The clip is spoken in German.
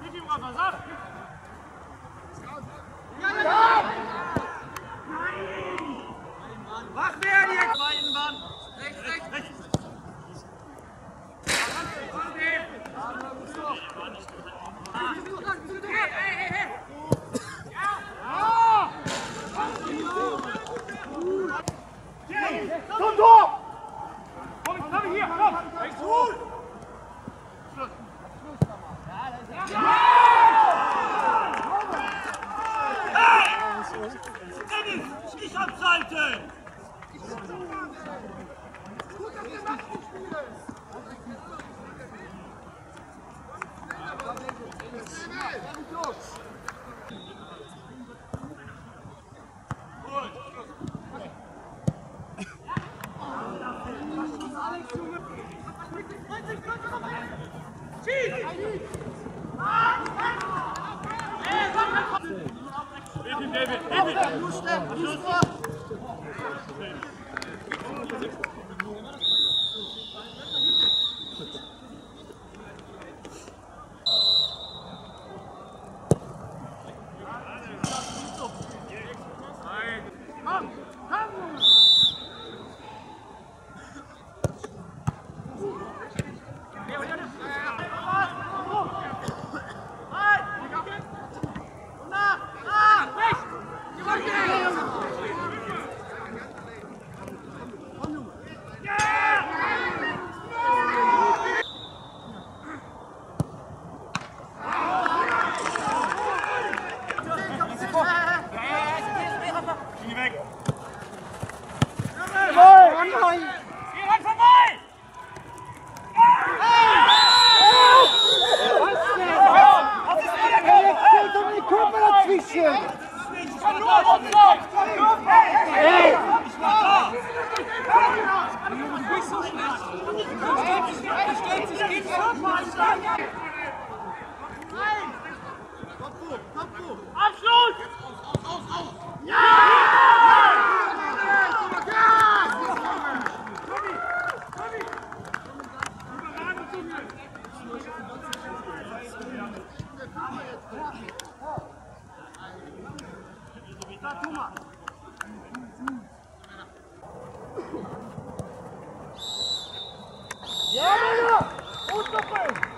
Hilf ihm, Rafa, sag! Wach werden jetzt! Beiden Mann! Dennis, nicht abschalten! Hilf ihm, David, hilf ihm! Knie weg! Geh ran David, David. David. Hey! やめろ！男